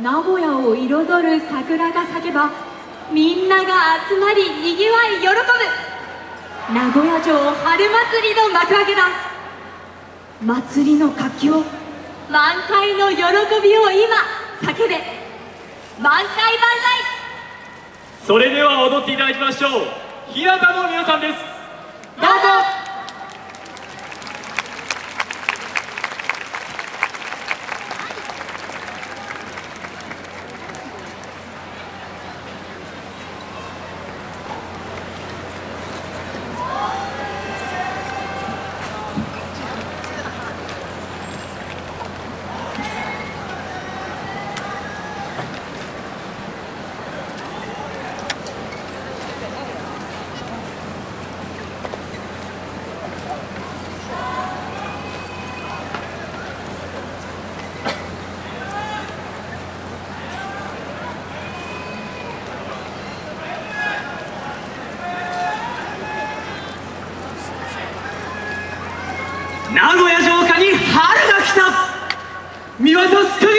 名古屋を彩る桜が咲けばみんなが集まりにぎわい喜ぶ。名古屋城春祭りの幕開けだ。祭りの活気を満開の喜びを今叫べ。満開万歳。それでは踊っていただきましょう。日向の皆さんです。どうぞ。名古屋城下に春が来た。見渡すか。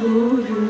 Guru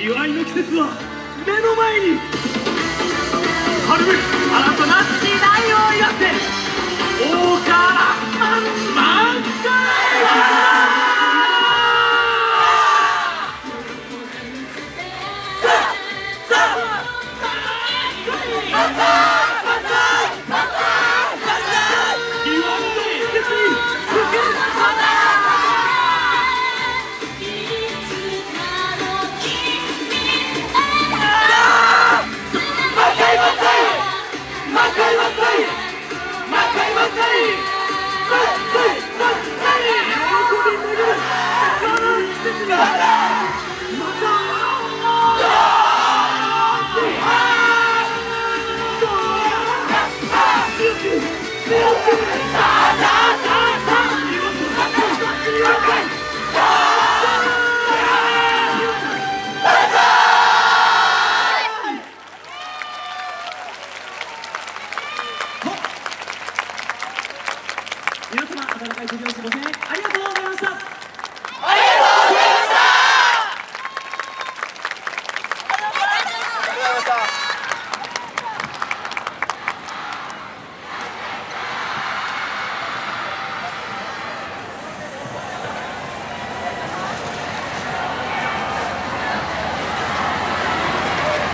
祝いの季節は目の前に。春く新たな時代を祝って。大川万万 Meu Deus!